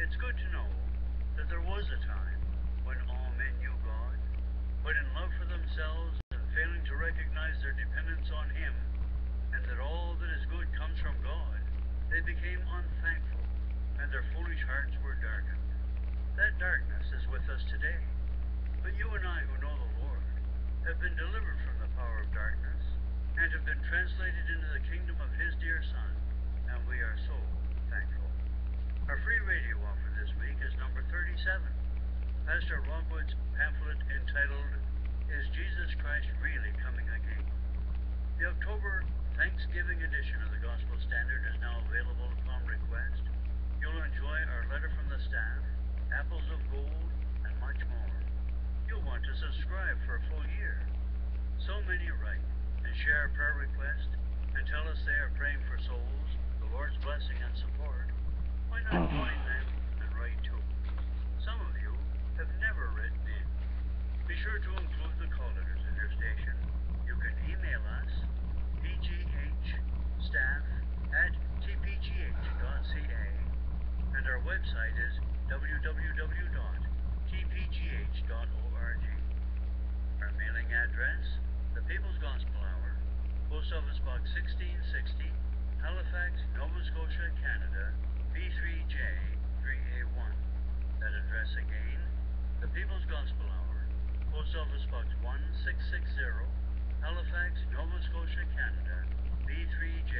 It's good to know that there was a time when all men knew God, but in love for themselves and failing to recognize their dependence on him, and that all that is good comes from God, they became unthankful, and their foolish hearts were darkened. That darkness is with us today. But you and I who know the Lord have been delivered from the power of darkness and have been translated into the kingdom of His dear Son, and we are so thankful. Our free radio offer this week is number 37, Pastor Rockwood's pamphlet entitled, Is Jesus Christ Really Coming Again? The October Thanksgiving edition of the Gospel Standard is now available upon request. You'll enjoy our letter from the staff, apples of gold, and much more. You'll want to subscribe for a full year. So many write and share a prayer request and tell us they are praying for souls, the Lord's blessing and support. Why not join them and write too? Some of you have never written in. Be sure to include the call letters of your station. You can email us, pghstaff at tpgh.ca, and our website is www.tpgh.org. Our mailing address, The People's Gospel Hour, Post Office Box 1660, Halifax, Nova Scotia, Canada, B3J 3A1. That address again, The People's Gospel Hour, Post Office Box 1660, Halifax, Nova Scotia, Canada, B3J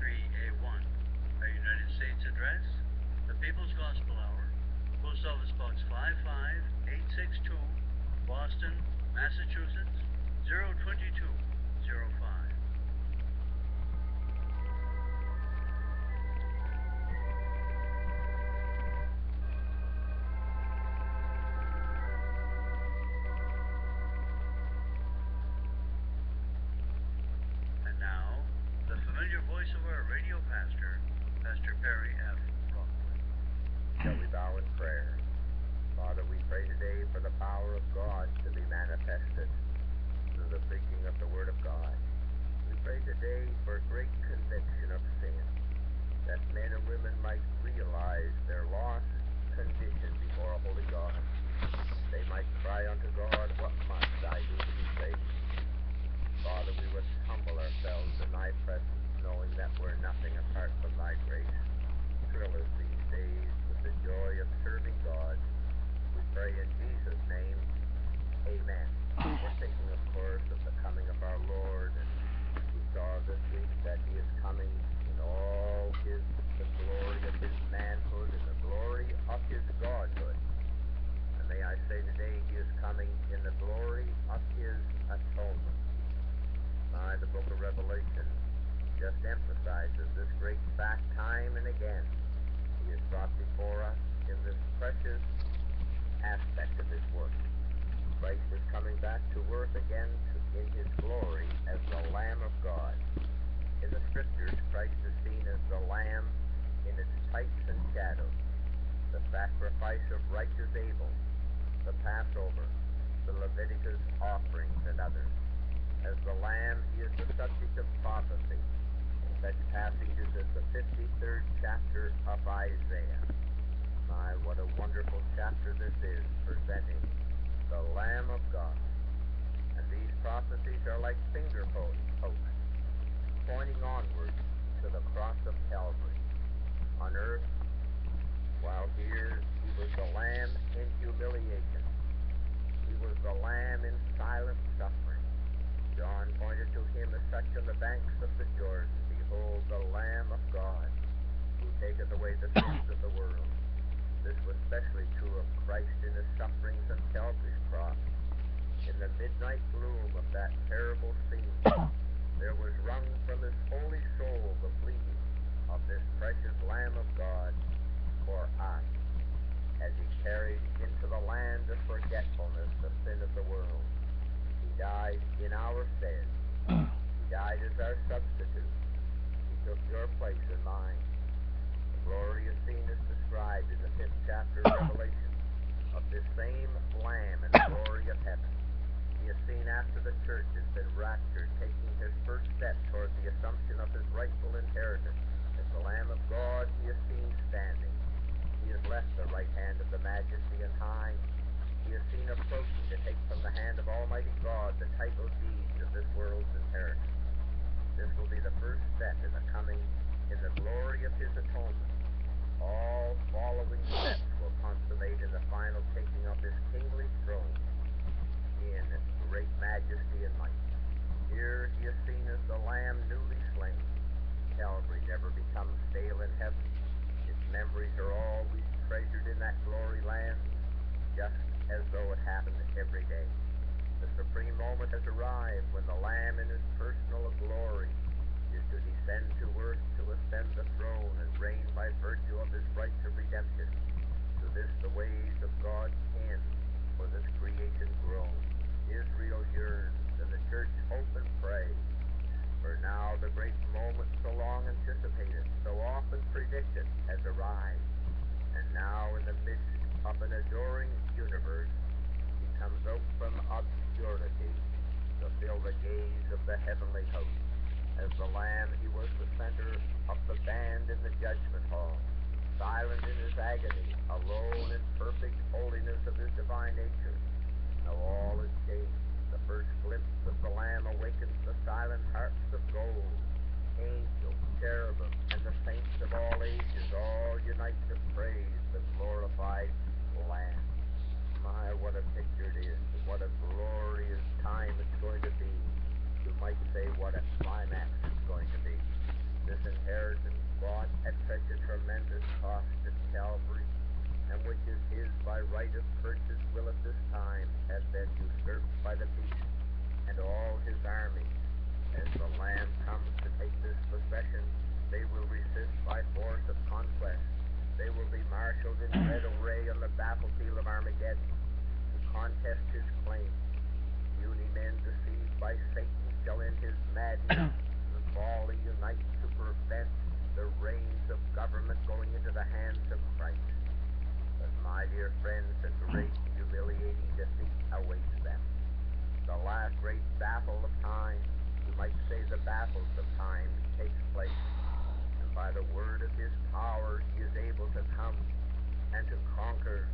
3A1. Our United States address, The People's Gospel Hour, Post Office Box 55862, Boston, Massachusetts 02205. Pastor F. Shall we bow in prayer? Father, we pray today for the power of God to be manifested through the preaching of the Word of God. We pray today for great conviction of sin, that men and women might realize their lost condition before a holy God. They might cry unto God, What must I do to be saved? Father, we would humble ourselves in thy presence, knowing that we're nothing apart from thy grace. Thrill us these days with the joy of serving God. We pray in Jesus' name. Amen. We're thinking, of course, of the coming of our Lord, and we saw this week that he is coming in all his the glory of his manhood and the glory of his godhood. And may I say today he is coming in the glory of his atonement. My, the book of Revelation just emphasizes this great fact time and again. He is brought before us in this precious aspect of his work. Christ is coming back to earth again to, in his glory as the Lamb of God. In the scriptures, Christ is seen as the Lamb in its types and shadows, the sacrifice of righteous Abel, the Passover, the Leviticus offerings, and others. As the Lamb, he is the subject of prophecy such passages as the 53rd chapter of Isaiah. My, what a wonderful chapter this is, presenting the Lamb of God. And these prophecies are like finger posts, pointing onward to the cross of Calvary. On earth, while here he was the Lamb in humiliation, he was the Lamb in silent suffering. John pointed to him as such on the banks of the Jordan. Behold, the Lamb of God, who taketh away the sins of the world. This was especially true of Christ in his sufferings on Calvary's cross. In the midnight gloom of that terrible scene, there was wrung from his holy soul the pleading of this precious Lamb of God for us, as he carried into the land of forgetfulness the sin of the world. He died in our stead. He died as our substitute. He took your place and mine. Glorious scene is described in the fifth chapter of Revelation of this same Lamb in the glory of heaven. He is seen after the church has been raptured, taking his first step toward the assumption of his rightful inheritance, as the Lamb of God he is seen standing. He has left the right hand of the majesty and high. He is seen approaching to take from the hand of Almighty God the title deeds of this world's inheritance. This will be the first step in the coming in the glory of his atonement. All following steps will consummate in the final taking of his kingly throne in great majesty and might. Here he is seen as the Lamb newly slain. Calvary never becomes stale in heaven. Its memories are always treasured in that glory land, just as though it happened every day. The supreme moment has arrived when the Lamb in his personal glory is to descend to earth to ascend the throne and reign by virtue of his right to redemption. To this the ways of God tend, for this creation groans. Israel yearns, and the church hope and pray. For now the great moment so long anticipated, so often predicted, has arrived. And now in the midst of an adoring universe, he comes out from obscurity to fill the gaze of the heavenly host. As the Lamb, he was the center of the band in the judgment hall, silent in his agony, alone in perfect holiness of his divine nature. Now all is changed. The first glimpse of the Lamb awakens the silent hearts of gold. Angels, cherubim, and the saints of all ages all unite to praise the glorified Lamb. My, what a picture it is. What a glorious time it's going to be. You might say what a climax it's going to be. This inheritance bought at such a tremendous cost at Calvary, and which is his by right of purchase, will at this time have been usurped by the beast and all his armies. As the Lamb comes to take this possession, they will resist by force of conquest. They will be marshaled in red array on the battlefield of Armageddon to contest his claim. Men deceived by Satan shall in his madness and folly unite to prevent the reins of government going into the hands of Christ. But my dear friends, a great humiliating defeat awaits them. The last great battle of time, you might say the battles of time, takes place. And by the word of his power he is able to come and to conquer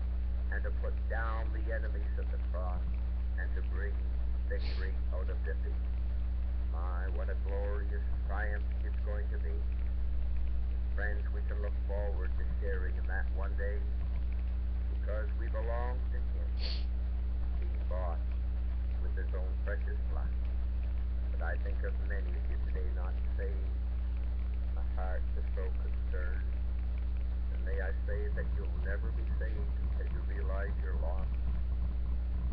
and to put down the enemies of the cross and to bring victory out of defeat. My, what a glorious triumph it's going to be. Friends, we can look forward to sharing in that one day because we belong to Him, being bought with His own precious blood. But I think of many of you today not saved. My heart is so concerned. And may I say that you'll never be saved until you realize you're lost.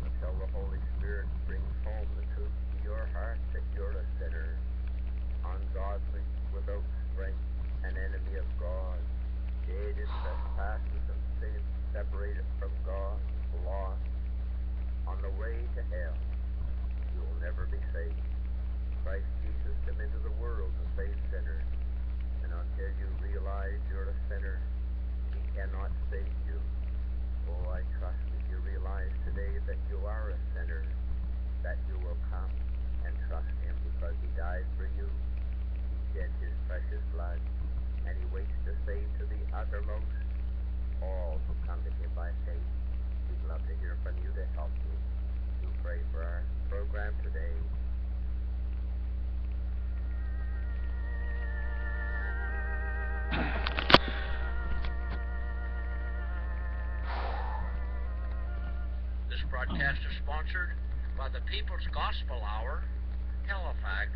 Until the Holy Spirit brings home the truth to your heart that you're a sinner, ungodly, without strength, an enemy of God, in trespasses and sin, separated from God, lost, on the way to hell. You'll never be saved. Christ Jesus came into the world to save sinners, and until you realize you're a sinner, He cannot save you. Oh, I trust you realize today that you are a sinner, that you will come and trust Him because He died for you. He shed His precious blood, and He waits to save to the uttermost all who come to Him by faith. We'd love to hear from you to help you. You pray for our program today. Broadcast is sponsored by the People's Gospel Hour, Halifax,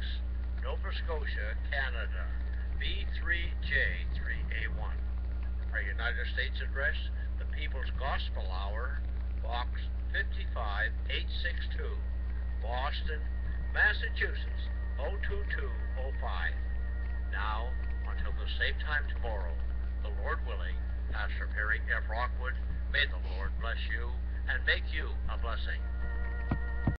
Nova Scotia, Canada, B3J3A1. Our United States address, the People's Gospel Hour, Box 55862, Boston, Massachusetts, 02205. Now, until the same time tomorrow, the Lord willing, Pastor Perry F. Rockwood, may the Lord bless you and make you a blessing.